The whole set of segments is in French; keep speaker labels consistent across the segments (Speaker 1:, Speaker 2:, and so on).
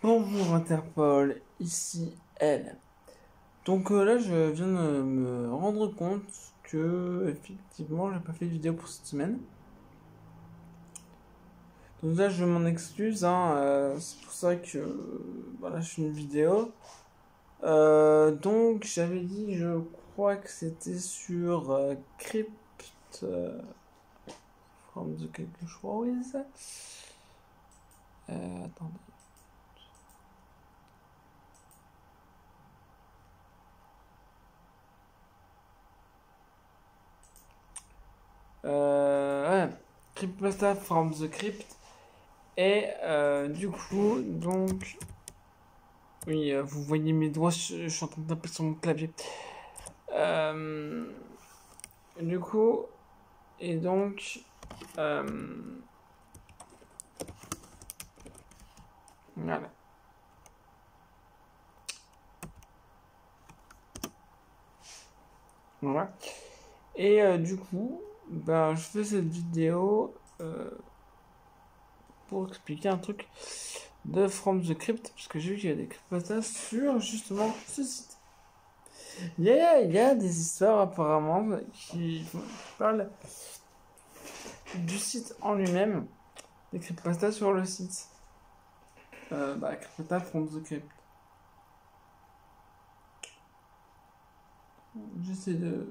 Speaker 1: Bonjour Interpol, ici elle. Donc euh, là, je viens de me rendre compte que effectivement, j'ai pas fait de vidéo pour cette semaine. Donc là, je m'en excuse. Hein, euh, c'est pour ça que voilà, je fais une vidéo. Euh, donc j'avais dit, je crois que c'était sur Crypt from the quelque chose. attendez. Euh, ouais, from the Crypt. Et euh, du coup, donc. Oui, euh, vous voyez mes doigts, je, suis en train de sur mon clavier. Euh, du coup, et donc. Euh, voilà. Voilà. Et du coup, ben, je fais cette vidéo euh, pour expliquer un truc de From the Crypt, parce que j'ai vu qu'il y a des cryptas sur justement ce site. Il y a, il des histoires apparemment qui parlent du site en lui-même, des cryptas sur le site. Euh, bah, From the Crypt. J'essaie de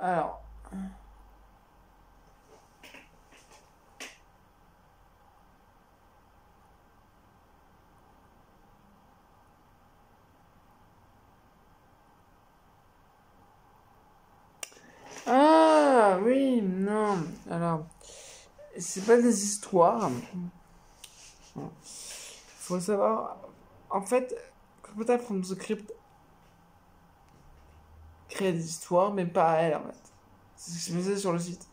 Speaker 1: Alors. Ah oui, non. Alors, c'est pas des histoires. Faut savoir. En fait, Crocodile from the Crypt créer des histoires, mais pas à elle en fait. C'est ce que je faisais sur le site.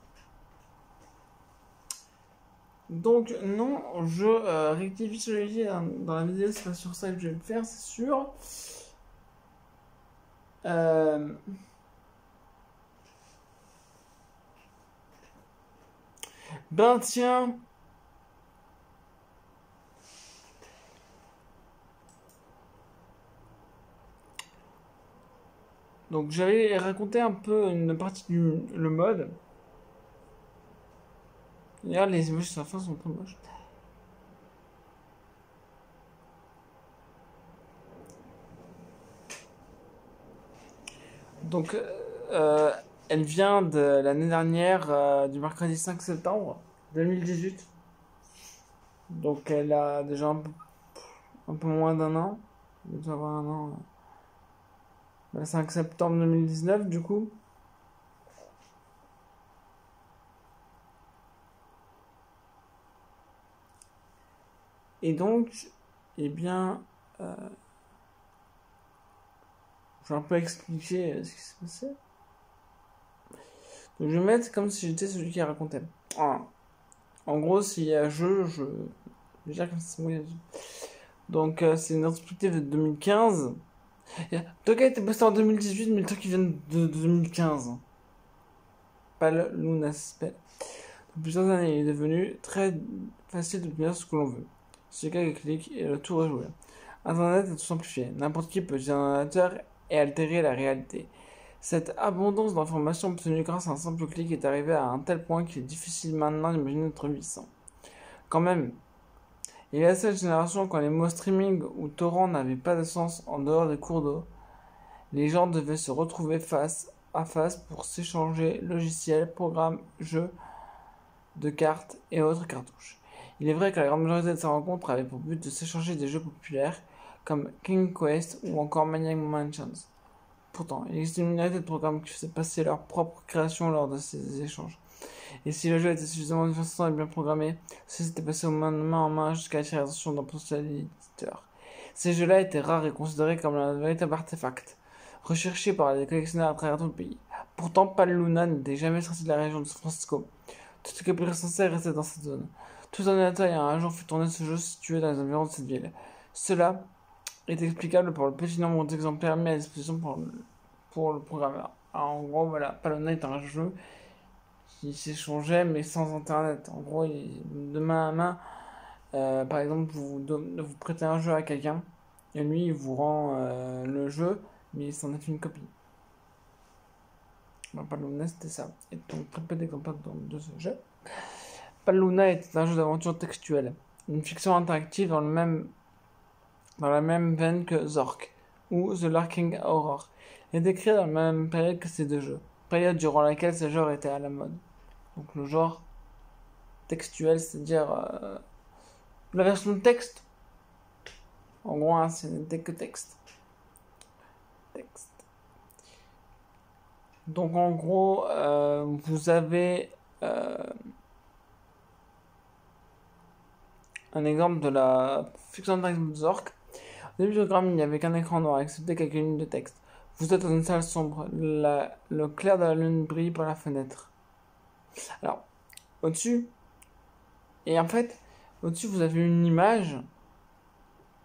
Speaker 1: Donc non, je euh, rectifie ce que j'ai dans, dans la vidéo, c'est pas sur ça que je vais le faire, c'est sûr. Euh... Ben tiens, Donc j'avais raconté un peu une partie du le mode. Regarde les images sur la fin sont trop moches. Donc euh, elle vient de l'année dernière euh, du mercredi 5 septembre 2018. Donc elle a déjà un peu, moins d'un an. Elle avoir un an. 5 septembre 2019 du coup. Et donc, eh bien, euh, je vais un peu expliquer euh, ce qui s'est passé. Donc, je vais mettre comme si j'étais celui qui racontait. En gros, s'il y a jeu, je, je comme si c'est Donc, euh, c'est une perspective de 2015. Le a été posté en 2018, mais le truc qui vient de, 2015. Pas le Luna Spell. Depuis plusieurs années, il est devenu très facile de obtenir ce que l'on veut. Si quelqu'un clique et le tour est joué. Internet est tout simplifié. N'importe qui peut utiliser un ordinateur et altérer la réalité. Cette abondance d'informations obtenues grâce à un simple clic est arrivée à un tel point qu'il est difficile maintenant d'imaginer notre vie sans. Quand même, il y a cette génération quand les mots streaming ou torrent n'avaient pas de sens en dehors des cours d'eau. Les gens devaient se retrouver face à face pour s'échanger logiciels, programmes, jeux de cartes et autres cartouches. Il est vrai que la grande majorité de ces rencontres avait pour but de s'échanger des jeux populaires comme King Quest ou encore Maniac Mansions. Pourtant, il existe une minorité de programmes qui faisaient passer leur propre création lors de ces échanges. Et si le jeu était suffisamment divertissant et bien programmé, ceci s'était passé au main, de main en main jusqu'à attirer l'attention d'un potentiel éditeur. Ces jeux-là étaient rares et considérés comme un véritable artefact, recherché par les collectionneurs à travers tout le pays. Pourtant, Pal Luna n'était jamais sorti de la région de San Francisco. Tout ce qui est censé restait dans cette zone. Tout ordinateur ayant un jour fut tourné ce jeu situé dans les environs de cette ville. Cela est explicable par le petit nombre d'exemplaires mis à disposition pour pour le programmeur. en gros, voilà, Palona est un jeu qui s'échangeait mais sans internet. En gros, de main à main, euh, par exemple, vous, vous prêtez un jeu à quelqu'un et lui il vous rend euh, le jeu mais il s'en fait une copie. Bah, c'était ça. Et donc très peu d'exemples de ce jeu. Paluna est un jeu d'aventure textuelle, une fiction interactive dans, le même, dans la même veine que Zork ou The Larking Horror, et décrit dans la même période que ces deux jeux, période durant laquelle ce genre était à la mode. Donc le genre textuel, c'est-à-dire euh, la version de texte. En gros, hein, c'est que texte. Texte. Donc en gros, euh, vous avez euh, un exemple de la fiction de Zork. Au début du programme, il n'y avait qu'un écran noir, excepté quelques lignes de texte. Vous êtes dans une salle sombre. le clair de la lune brille par la fenêtre. Alors, au-dessus, et en fait, au-dessus, vous avez une image.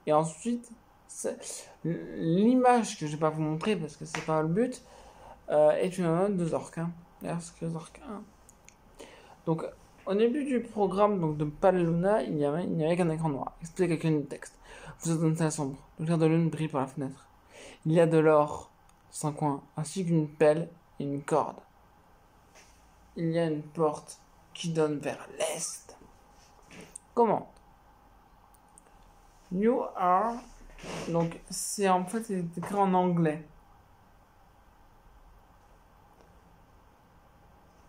Speaker 1: Et ensuite, l'image que je vais pas vous montrer parce que c'est pas le but, euh, est une note de Zork. Hein. Zork 1. Donc, au début du programme donc, de Paluna, il n'y avait, qu'un écran noir. Expliquez quelqu'un de texte. Vous êtes dans une salle sombre. Le clair de lune brille par la fenêtre. Il y a de l'or sans coin, ainsi qu'une pelle et une corde. Il y a une porte qui donne vers l'est. Comment? You are. Donc, c'est en fait écrit en anglais.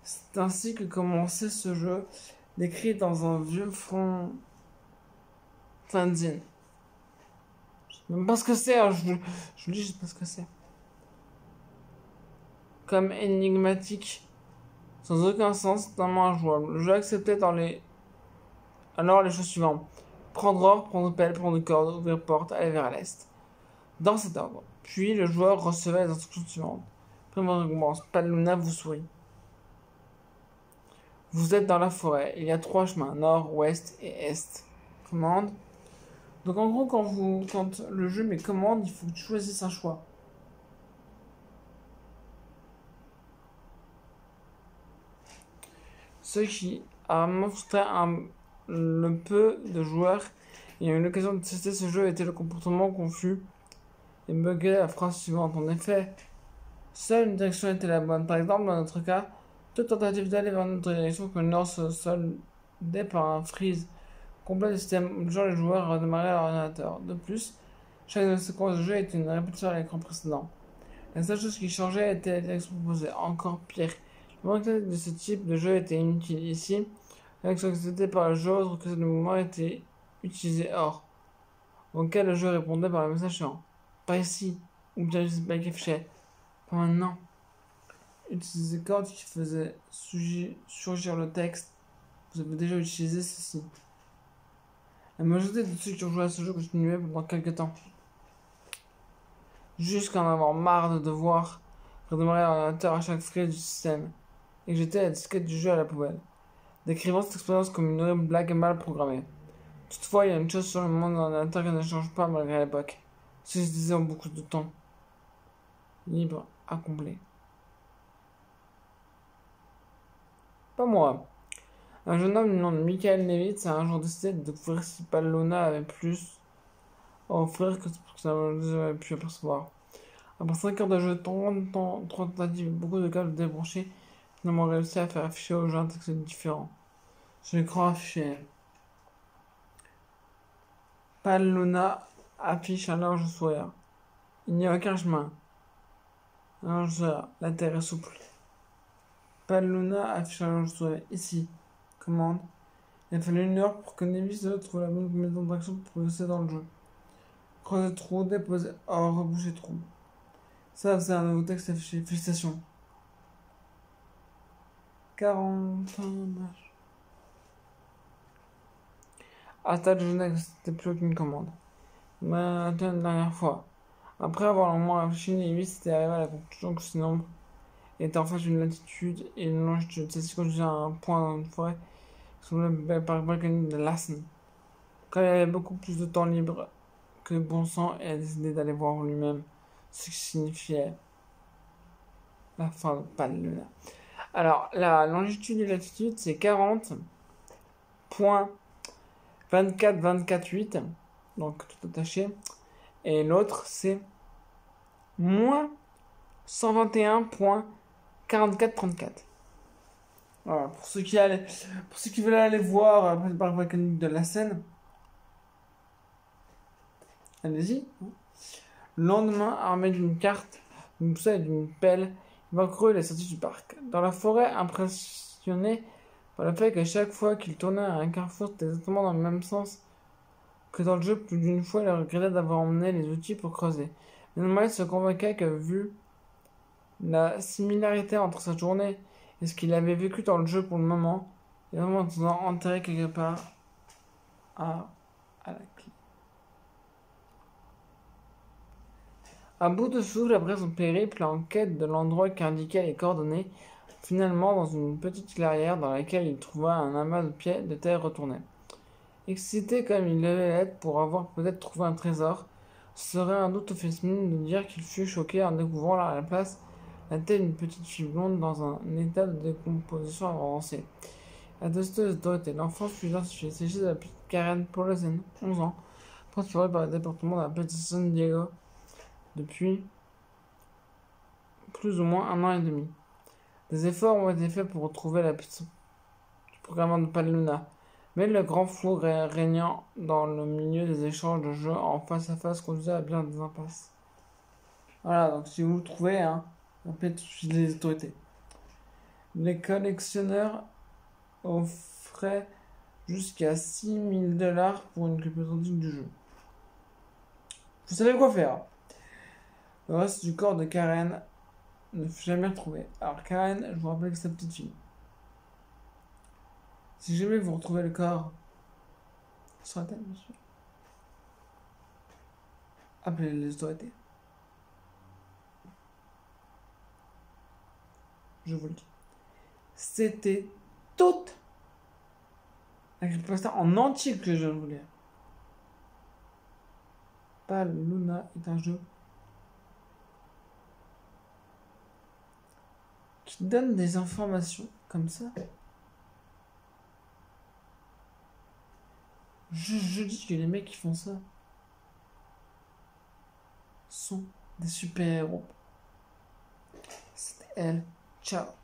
Speaker 1: C'est ainsi que commençait ce jeu, décrit dans un vieux front fanzine. Je même pas ce que c'est, hein, je, je dis, je pas ce que c'est. Comme énigmatique, sans aucun sens, totalement injouable. Le jeu acceptait dans les. Alors les choses suivantes prendre or, prendre pelle, prendre corde, ouvrir porte, aller vers l'est. Dans cet ordre. Puis le joueur recevait les instructions suivantes. Première récompense, Paluna vous sourit. Vous êtes dans la forêt. Il y a trois chemins, nord, ouest et est. Commande. Donc en gros, quand, vous, quand le jeu met commande, il faut que tu choisisses un choix. Ce qui a montré le peu de joueurs ayant eu l'occasion de tester ce jeu était le comportement confus et bugué la phrase suivante. En effet, seule une direction était la bonne. Par exemple, dans notre cas, toute tentative d'aller vers notre direction que nord se soldait par un freeze complet du système obligeant les joueurs à redémarrer leur ordinateur. De plus, chaque séquence de jeu était une répétition à l'écran précédent. La seule chose qui changeait était la direction proposée. Encore pire, le manque de ce type de jeu était inutile. Ici, l'action acceptée par le jeu autre que le mouvement était utilisé hors, auquel le jeu répondait par le message suivant. Pas ici, ou bien je sais pas qui Pas maintenant utiliser corde qui faisait surgir le texte. Vous avez déjà utilisé ceci. La majorité de ceux qui ont joué à ce jeu continuaient pendant quelques temps. Jusqu'à en avoir marre de devoir redémarrer l'ordinateur à chaque frais du système. Et jeter la disquette du jeu à la poubelle. Décrivant cette expérience comme une blague mal programmée. Toutefois, il y a une chose sur le monde de l'ordinateur qui ne change pas malgré l'époque. C'est se disait en beaucoup de temps. Libre à combler. Pas moi. Un jeune homme du nom de Michael Levitz a un jour décidé de découvrir si Palona avait plus à offrir que ce que ça avait pu apercevoir. Après 5 heures de jeu, 30 temps, 3 tentatives beaucoup de câbles débranchés, finalement réussi à faire afficher aux gens un texte différent. Sur l'écran affiché. Palona affiche un large sourire. Il n'y a aucun chemin. Un large. La terre est souple. Paluna affiche un sourire. Ici. Il a fallu une heure pour que Nevis trouve la bonne maison d'action pour progresser dans le jeu. Creuser trou, déposer or, reboucher trou. Ça, c'est un nouveau texte affiché. Félicitations. 40 match. À stade, je n'acceptais plus aucune commande. Mais la dernière fois. Après avoir longuement réfléchi, Nevis était arrivé à la conclusion que ce nombre est en face d'une latitude et une longitude. Celle-ci conduisait à un point dans une forêt le par volcanique de Lassen. Quand il avait beaucoup plus de temps libre que bon sang, il a décidé d'aller voir lui-même ce que signifiait La fin, pas le Luna. Alors, la longitude et latitude, c'est 40.24-24-8. Donc, tout attaché. Et l'autre, c'est moins 121.44-34. Pour ceux qui veulent aller voir euh, le parc volcanique de la Seine, allez-y. Le lendemain, armé d'une carte, d'une poussée et d'une pelle, il va creuser les sorties du parc. Dans la forêt, impressionné par le fait que chaque fois qu'il tournait à un carrefour, c'était exactement dans le même sens que dans le jeu, plus d'une fois, il regrettait d'avoir emmené les outils pour creuser. Mais Miles se convainquait que, vu la similarité entre sa journée et ce qu'il avait vécu dans le jeu pour le moment, est vraiment enterré quelque part à, à la clé. À bout de souffle après son périple en quête de l'endroit qu'indiquaient les coordonnées, finalement dans une petite clairière dans laquelle il trouva un amas de pieds de terre retournés. Excité comme il devait l'être pour avoir peut-être trouvé un trésor, ce serait un doute mine de dire qu'il fut choqué en découvrant la place la tête d'une petite fille blonde dans un état de décomposition avancé. La testeuse et l'enfant fut de la petite Karen Paulsen, 11 ans, transférée par le département de la petite San Diego depuis plus ou moins un an et demi. Des efforts ont été faits pour retrouver la petite du programme de Paluna, mais le grand flou régnant dans le milieu des échanges de jeux en face à face conduisait à bien des impasses. Voilà, donc si vous le trouvez, hein, de suite les autorités. Les collectionneurs offraient jusqu'à 6000 dollars pour une copie authentique du jeu. Vous savez quoi faire Le reste du corps de Karen ne fut jamais retrouvé. Alors Karen, je vous rappelle que c'est sa petite fille. Si jamais vous retrouvez le corps, sera-t-elle, monsieur Appelez les autorités. Je vous le dis. C'était toute la creepypasta en entier que je voulais. Pas Luna est un jeu qui donne des informations comme ça. Je, dis que les mecs qui font ça sont des super-héros. C'était elle. Chao.